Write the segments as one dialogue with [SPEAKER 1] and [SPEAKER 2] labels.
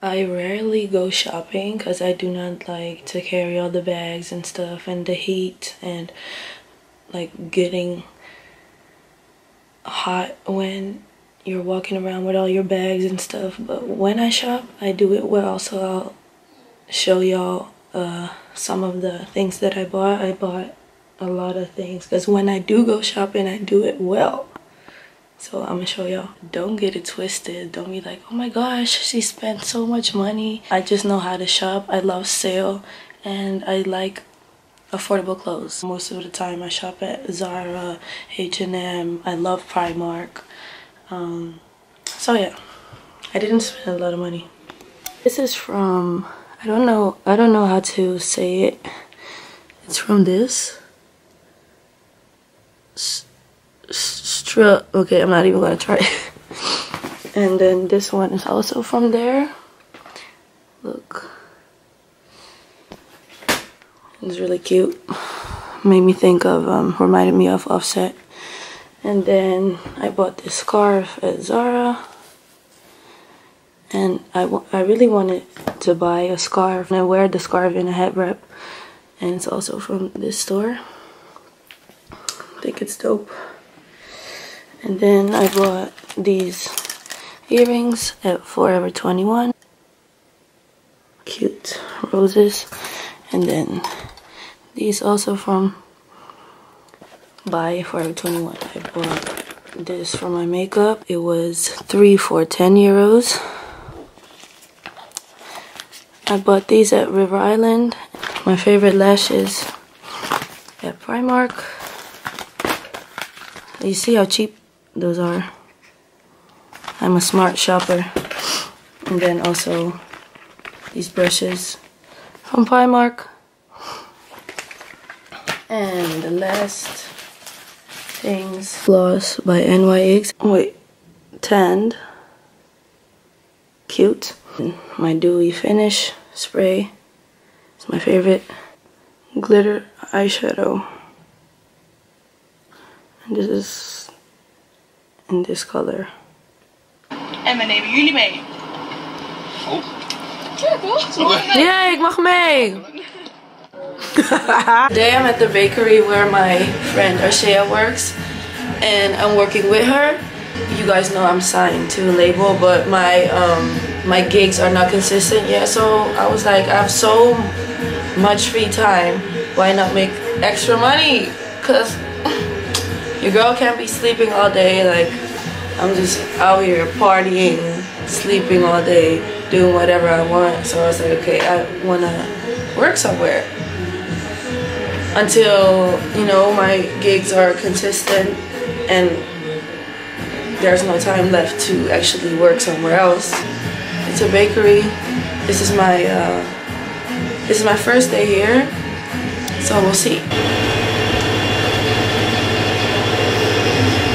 [SPEAKER 1] I rarely go shopping because I do not like to carry all the bags and stuff and the heat and like getting hot when you're walking around with all your bags and stuff. But when I shop I do it well. So I'll show y'all uh, some of the things that I bought. I bought a lot of things because when I do go shopping I do it well so I'm gonna show y'all. Don't get it twisted. Don't be like, oh my gosh, she spent so much money. I just know how to shop. I love sale and I like affordable clothes. Most of the time I shop at Zara, H&M. I love Primark. Um, so yeah, I didn't spend a lot of money. This is from, I don't know, I don't know how to say it. It's from this. Stra okay, I'm not even gonna try and then this one is also from there. Look. It's really cute. Made me think of, um, reminded me of Offset. And then I bought this scarf at Zara. And I, I really wanted to buy a scarf. And I wear the scarf in a head wrap. And it's also from this store. I think it's dope. And then I bought these earrings at Forever 21. Cute roses. And then these also from by Forever 21. I bought this for my makeup. It was 3 for 10 euros. I bought these at River Island. My favorite lashes at Primark. You see how cheap those are. I'm a smart shopper. And then also these brushes from Primark. And the last things gloss by NYX. Wait, tanned. Cute. My dewy finish spray. It's my favorite. Glitter eyeshadow. And this is in this color.
[SPEAKER 2] En we nemen jullie mee.
[SPEAKER 3] Oh.
[SPEAKER 2] Ja, toch?
[SPEAKER 1] Yeah, ik mag mee! Today I'm at the bakery where my friend Arshea works and I'm working with her. You guys know I'm signed to a label but my um, my gigs are not consistent yet so I was like I have so much free time why not make extra money cause your girl can't be sleeping all day like I'm just out here partying sleeping all day doing whatever I want so I was like okay I wanna work somewhere until you know my gigs are consistent and there's no time left to actually work somewhere else. It's a bakery. This is my uh, this is my first day here, so we'll see.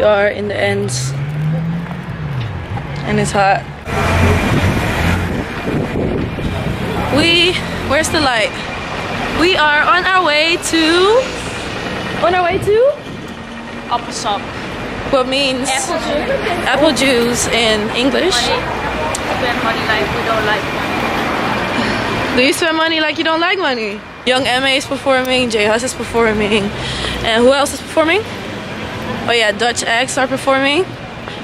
[SPEAKER 1] We are in the ends. And it's hot. We, where's the light? We are on our way to, on our way to?
[SPEAKER 2] Appelsap.
[SPEAKER 1] What means
[SPEAKER 2] Apple juice.
[SPEAKER 1] apple juice in English.
[SPEAKER 2] Spend money like we don't like money.
[SPEAKER 1] Do you spend money like you don't like money? Young M.A is performing, J Hus is performing, and who else is performing? Oh yeah, Dutch X are performing.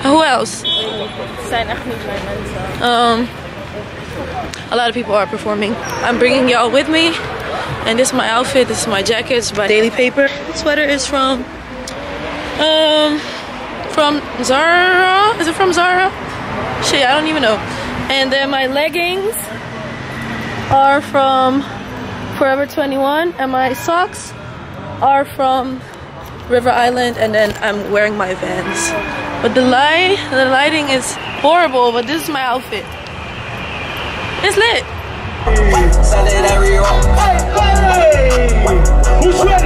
[SPEAKER 1] Who else?
[SPEAKER 2] Het zijn echt niet mijn mensen.
[SPEAKER 1] Um, a lot of people are performing. I'm bringing y'all with me, and this is my outfit. This is my jacket. It's by Daily Paper. Sweater is from um from Zara. Is it from Zara? Shit, I don't even know. And then my leggings are from Forever 21 and my socks are from River Island and then I'm wearing my Vans. But the light, the lighting is horrible, but this is my outfit. It's lit.
[SPEAKER 3] Who's ready?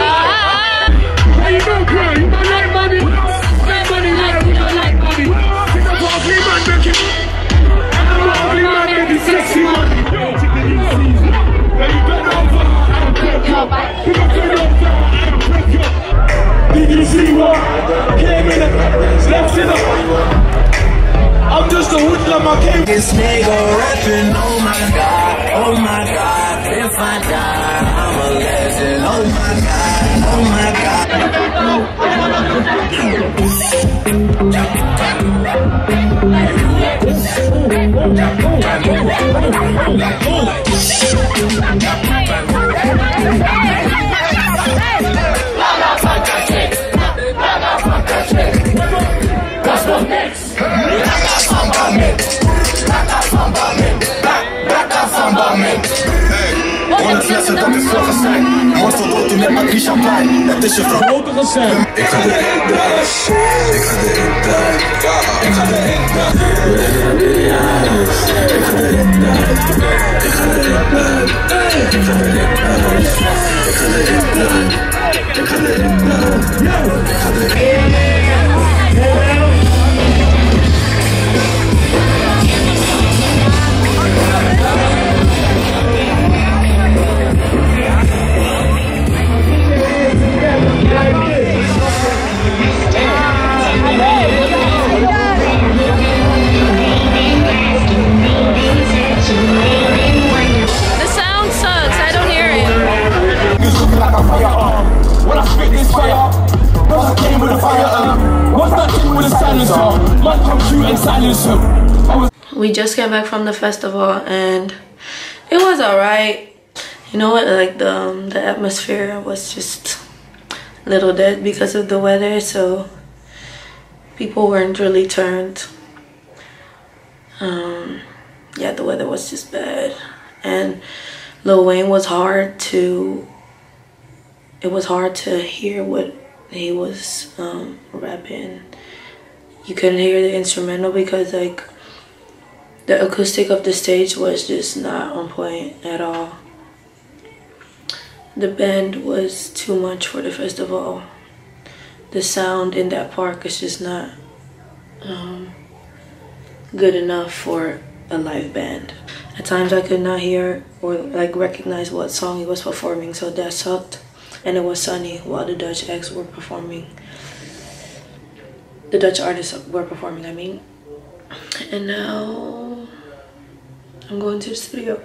[SPEAKER 4] This nigga rapping, oh my god, oh my god, if I die, I'm a legend, oh my god, oh my god.
[SPEAKER 5] het flessen, dat is vlaggen zijn. Morstel door toen met drie champagne. Het is je vrouw. Ik ga erin thuis. Ik ga erin thuis. Ik ga erin thuis.
[SPEAKER 1] The we just came back from the festival and it was alright. You know what? Like the um, the atmosphere was just a little dead because of the weather, so people weren't really turned. Um, yeah, the weather was just bad, and Lil Wayne was hard to. It was hard to hear what he was um, rapping. You couldn't hear the instrumental because like the acoustic of the stage was just not on point at all. The band was too much for the festival. The sound in that park is just not um, good enough for a live band. At times I could not hear or like recognize what song he was performing, so that sucked. And it was sunny while the Dutch acts were performing. The Dutch artists were performing, I mean. And now I'm going to the studio.